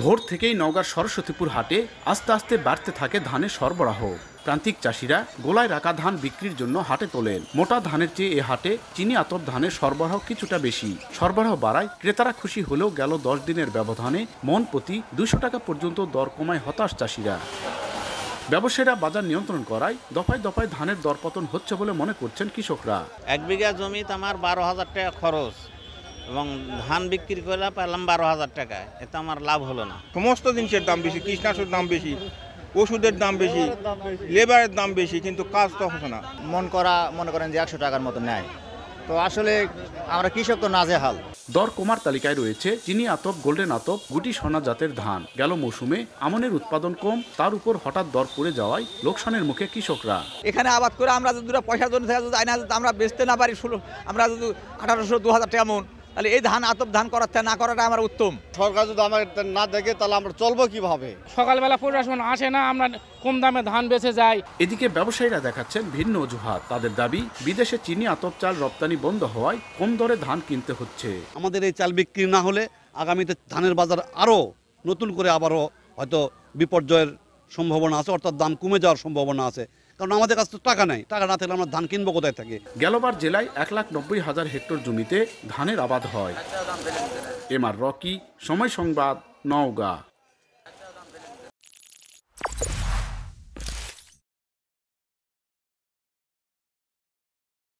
ভোর থেকেই নওগাঁর সরস্বতীপুর হাটে আস্তে আস্তে বাড়তে থাকে ধানের সরবরাহ। প্রান্তিক চাষিরা গোলায় রাখা ধান বিক্রির জন্য হাটে তোলেন। মোটা ধানের চেয়ে এ হাটে চিনি আতপ ধানের সরবরাহ কিছুটা বেশি। সরবরাহ বাড়ায় ক্রেতারা খুশি হলেও গেল দশ দিনের ব্যবধানে মন প্রতি দুশো টাকা পর্যন্ত দর কমায় হতাশ চাষিরা। ব্যবসায়ীরা বাজার নিয়ন্ত্রণ করায় দফায় দফায় ধানের দরপতন হচ্ছে বলে মনে করছেন কৃষকরা। এক বিঘা জমিতে আমার বারো হাজার টাকা খরচ। এবং ধান বিক্রি করে পেলাম বারো হাজার টাকা। এতে আমার লাভ হলো না। সমস্ত জিনিসের দাম বেশি কীটনাশকের দাম বেশি ওষুধের দাম বেশি লেবারের দাম বেশি কিন্তু কাজ তো হচ্ছে না। মন করা মনে করেন যে একশো টাকার মতো নেয়। তো আসলে আমরা কৃষক তো নাজেহাল। দর কমার তালিকায় রয়েছে চিনি আতপ গোল্ডেন আতপ গুটি সোনা জাতের ধান। গেল মৌসুমে আমনের উৎপাদন কম তার উপর হঠাৎ দর পড়ে যাওয়ায় লোকসানের মুখে কৃষকরা। এখানে আবাদ করে আমরা যদি দুটো পয়সার জন্য যদি আমরা বেচতে না পারি ষোলো আমরা যদি আঠারোশো দু হাজার টাকা মন। তাহলে এই ধান আতপ ধান করার থেকে না করাটা আমার উত্তম। সরকার যদি আমাকে না দেখে তাহলে আমরা চলবো কীভাবে? সকালবেলা প্রশাসন আসে না আমরা কম দামে ধান বেচে যাই। এদিকে ব্যবসায়ীরা দেখাচ্ছেন ভিন্ন অজুহাত। তাদের দাবি বিদেশে চিনি আতপ চাল রপ্তানি বন্ধ হওয়ায় কম দরে ধান কিনতে হচ্ছে। আমাদের এই চাল বিক্রি না হলে আগামীতে ধানের বাজার আরও নতুন করে আবারও হয়তো বিপর্যয়ের সম্ভাবনা আছে অর্থাৎ দাম কমে যাওয়ার সম্ভাবনা আছে। কারণ আমাদের কাছে তো টাকা নাই। টাকা না থাকলে আমরা ধান কিনবো কোথায় থাকে? গেলবার জেলায় এক লাখ নব্বই হাজার হেক্টর জমিতে ধানের আবাদ হয়। এম আর রকি সময় সংবাদ নওগাঁ।